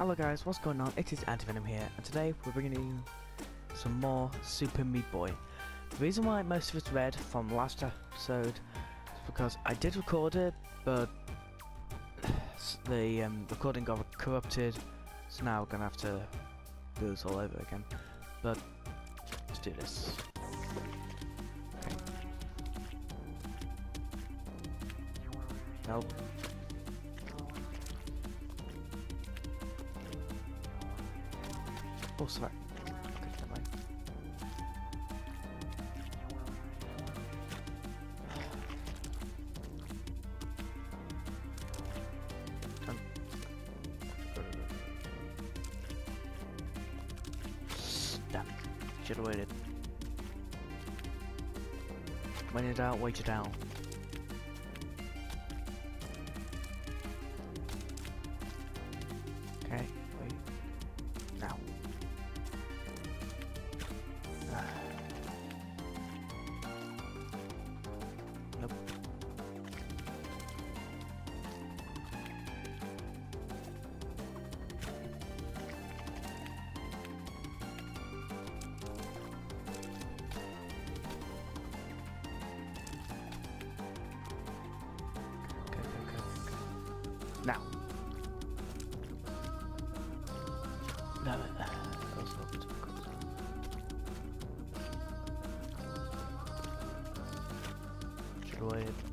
Hello guys, what's going on? It is Antivenom here, and today we're bringing you some more Super Meat Boy. The reason why most of it's red from last episode is because I did record it, but the um, recording got corrupted, so now we're gonna have to do this all over again. But let's do this. Okay. Nope. Oh, sorry. Damn. Should have waited. When in doubt, wait it out. Not difficult. Should wait. That's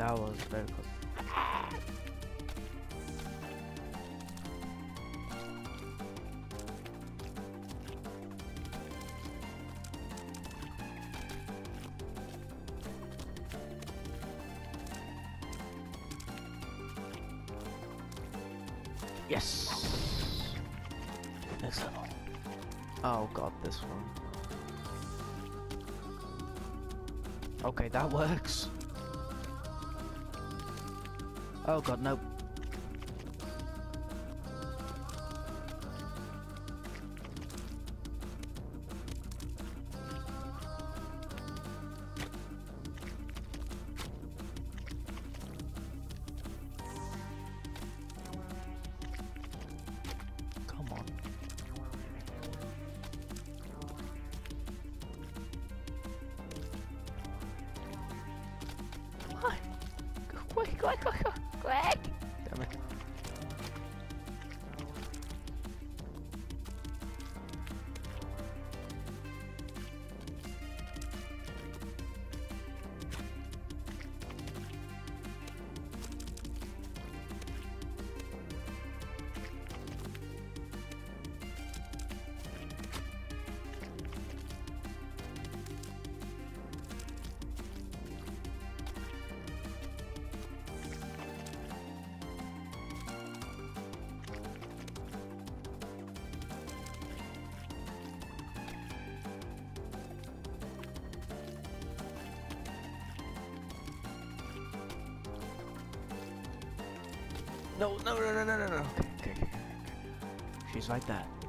that was very close. Yes. This level. Oh god, this one. Okay, that works. Oh god, nope. No, no, no, no, no, no, no. Okay, okay, okay, okay. She's like that.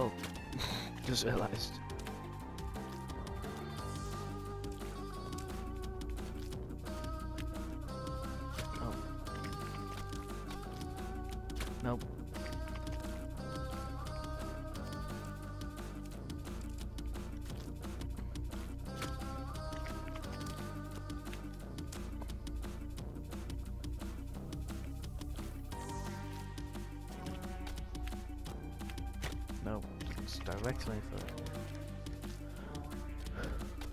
Oh, just realised. Oh. Nope. Directly for.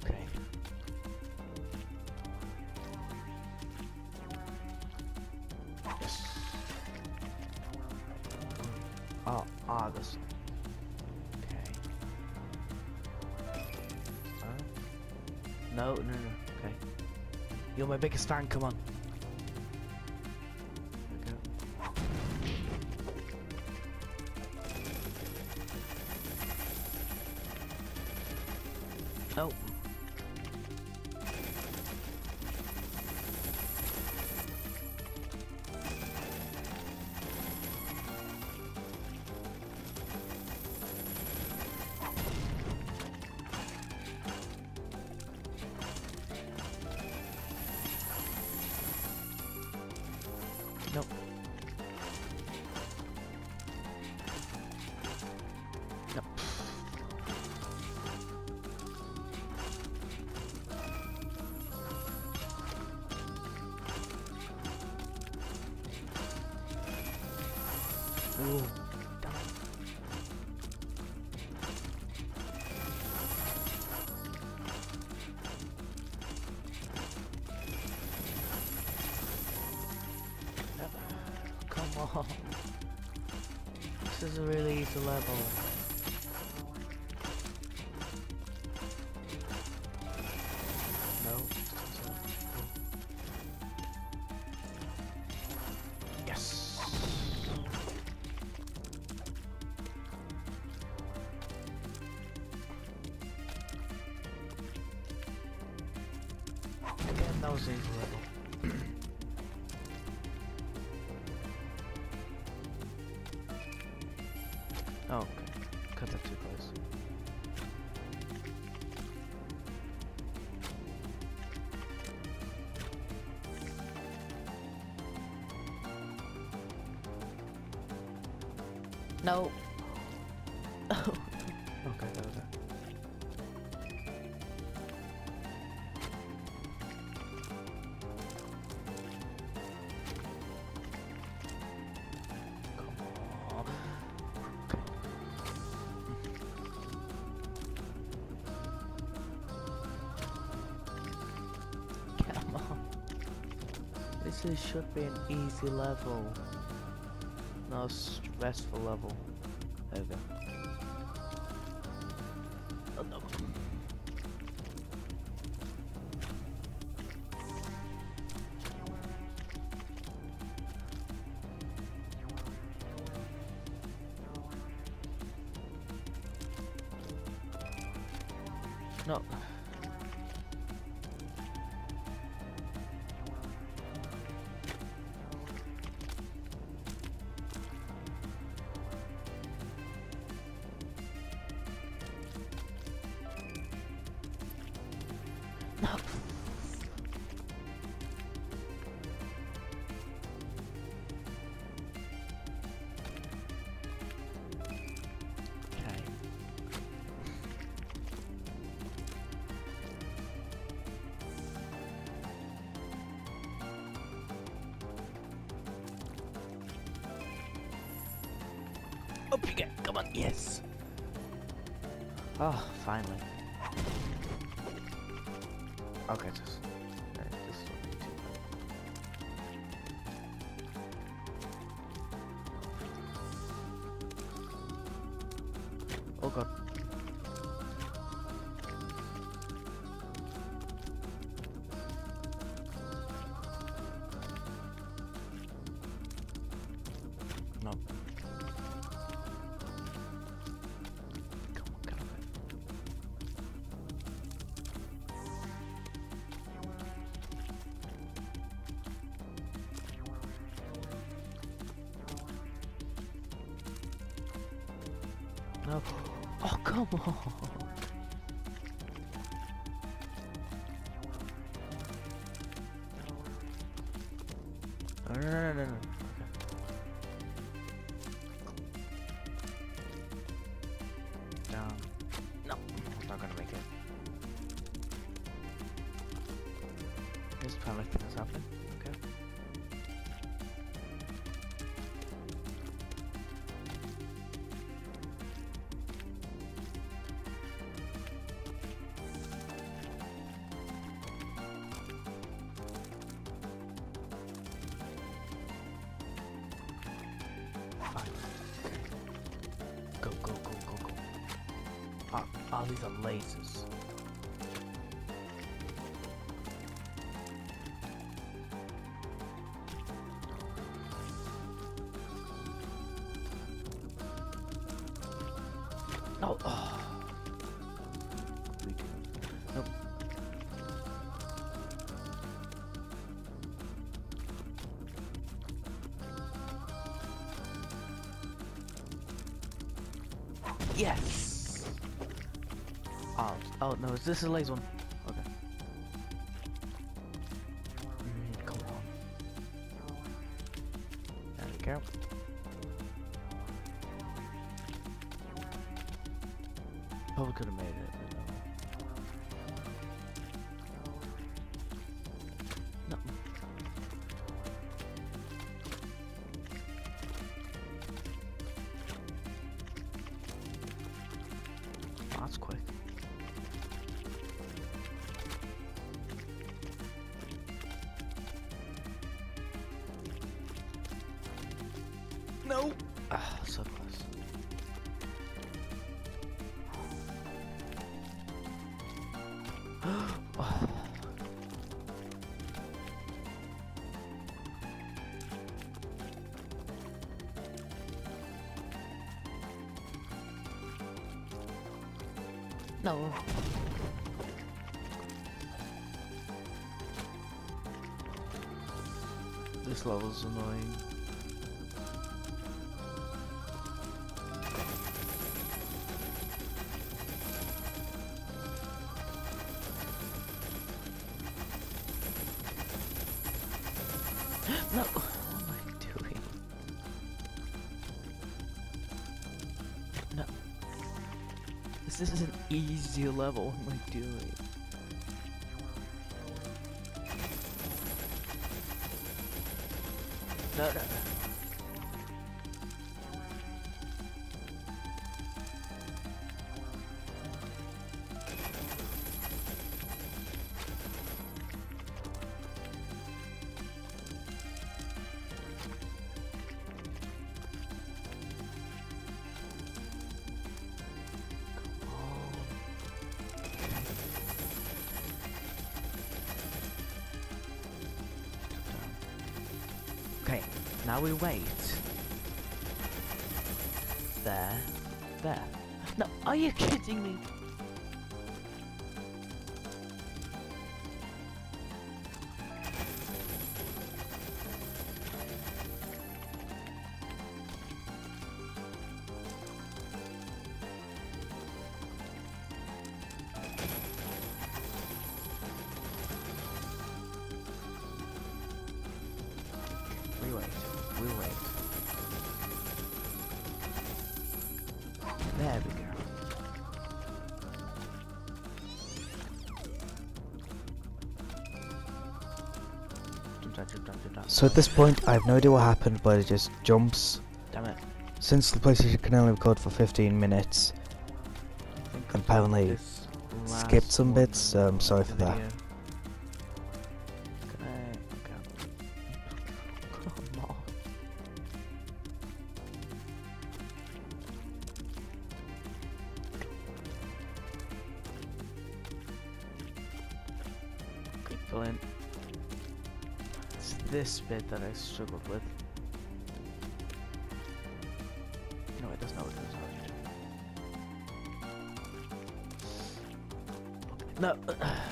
Okay. Yes. Oh, ah, this. Okay. Uh, no, no, no. Okay. You're my biggest fan. Come on. Ooh. Come on. This is a really easy level. No. okay, that was it. Come on. Come on. This should be an easy level. No stressful level. There we go. Come on. Yes. Oh, finally. Okay, just. Oh god. No. Oh, come on. No, no, no, no, no. No, I'm not gonna make it. This is probably things happening. Okay. These are. Oh, oh. Yes. Oh, oh no, is this a laser one? No. This level's annoying. Easy level. What am I doing? No, no, no. Now we wait. There. There. No, are you kidding me? So at this point, I have no idea what happened, but it just jumps. Damn it. Since the PlayStation can only record for 15 minutes, Apparently skipped some bits, so I'm sorry for that. Bit that I struggled with. No, it does not. No,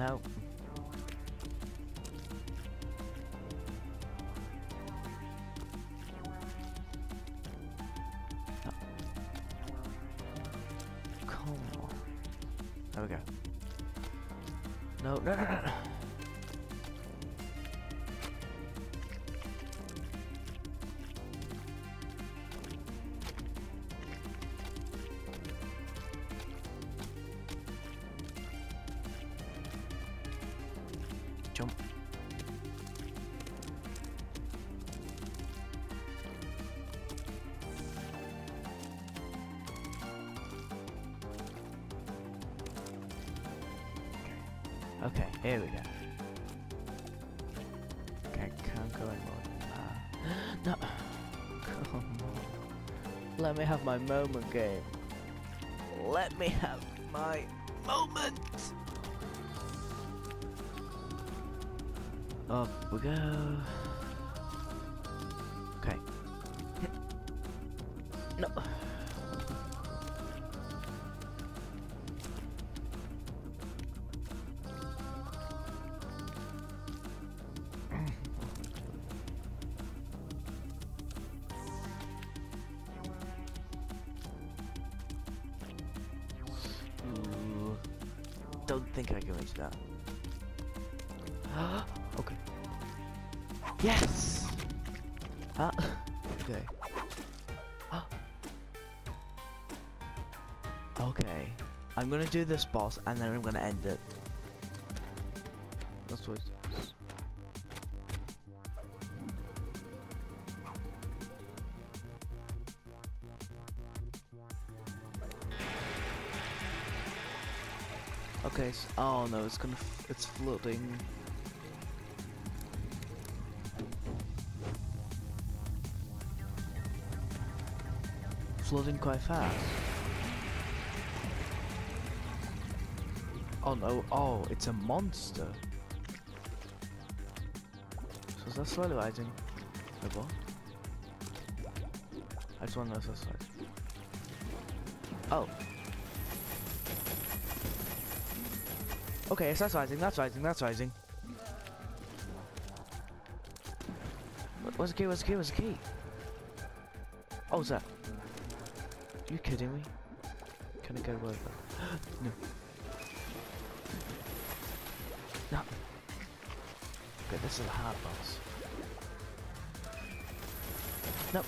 No. Come on. There we go. No, no, no, no. Here we go. Okay, can't go anymore. No! Come on. Let me have my moment, game. Let me have my moment! Up we go. Okay. I'm gonna do this boss and then I'm gonna end it. That's what Okay, s oh no, it's gonna, it's floating. Floating quite fast. Oh no, oh, it's a monster. So is that slowly rising? Wait, what? I just want to if that's. Oh. Okay, yes, that's rising, that's rising, that's rising. What- Where's the key, where's the key, where's the key? Oh, what's that? you kidding me? Can I with that? no. No. Okay, this is a hard boss. No.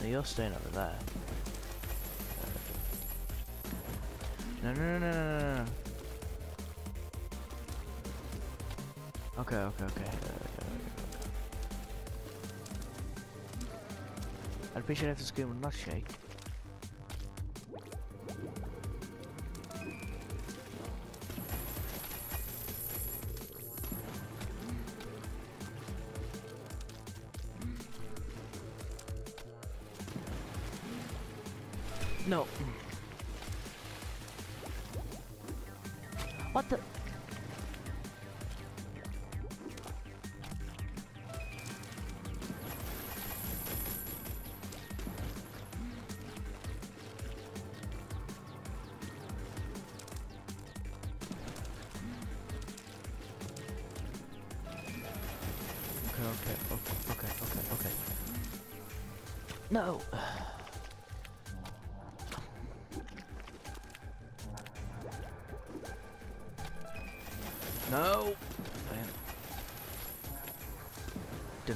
No, you're staying over there. No, no, no, no, no, no. Okay, okay, okay. I'd appreciate if the screen would not shake. No. What the?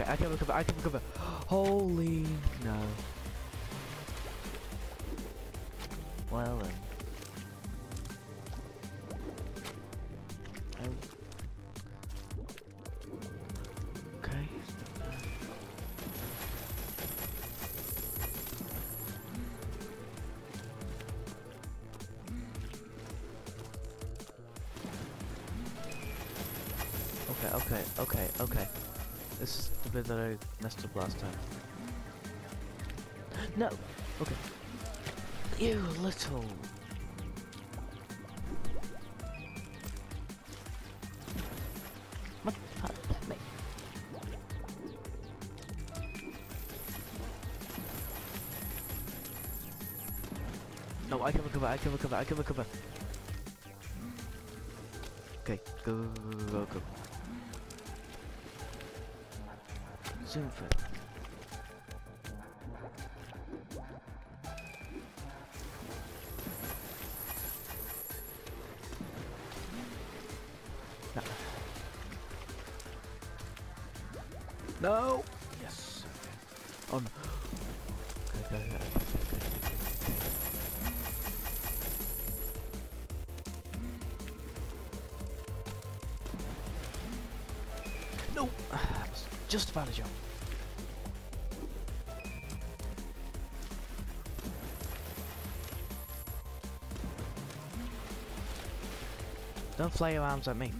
Okay, I can recover, I can recover. Holy no. Well um, then. Oh. Okay. Okay, okay, okay, okay. This is the bit that I messed up last time. No! Okay. You little... What? Uh, me. No, I can recover, I can recover, I can recover. Okay, go, go, go, go, silver. No! Yes! On. Okay, just about a jump. Don't flay your arms at me.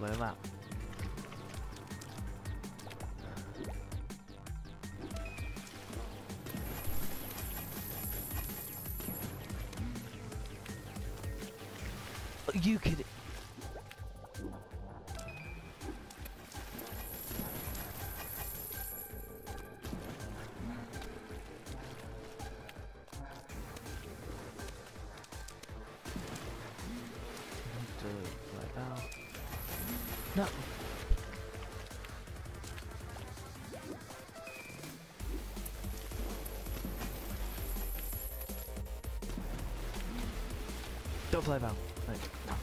play that. Are you kidding? Don't fly No.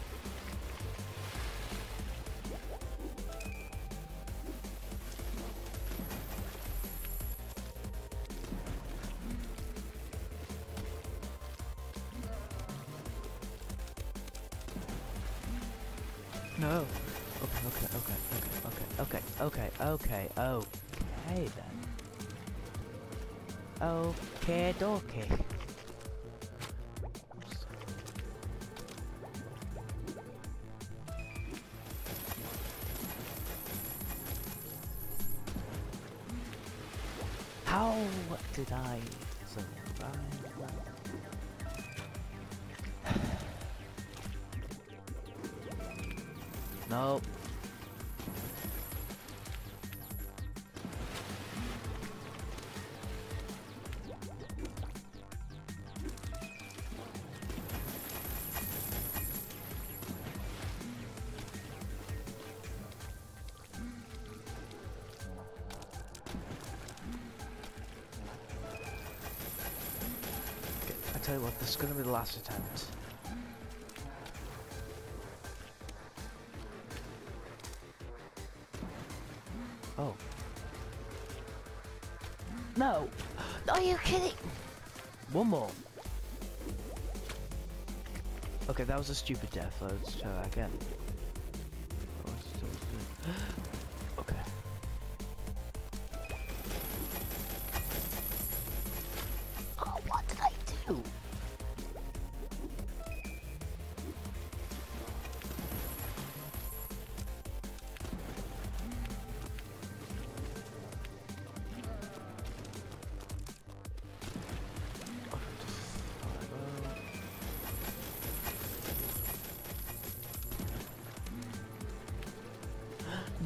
No. Okay, okay, okay, okay, okay, okay, okay, okay, okay then. Okay, dokie. Tell you what, this is gonna be the last attempt. Oh. No! Are you kidding? One more. Okay, that was a stupid death. Let's try that again.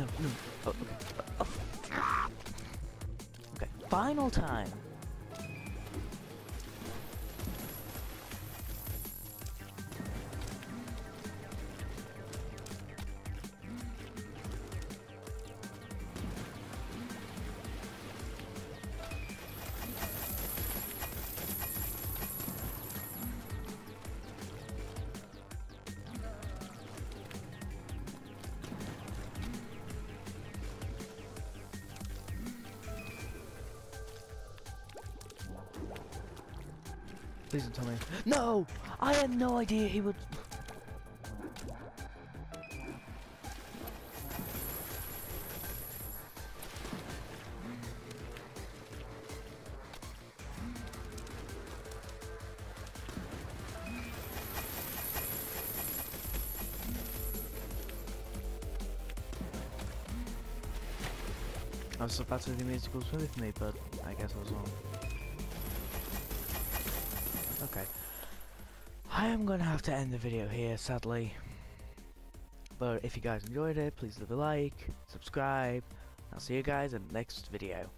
No, no. Oh, okay. Oh. Okay, final time. Please don't tell me. No! I had no idea he would. I was about to do musicals with me, but I guess I was wrong. Okay. I am going to have to end the video here, sadly. But if you guys enjoyed it, please leave a like, subscribe. I'll see you guys in the next video.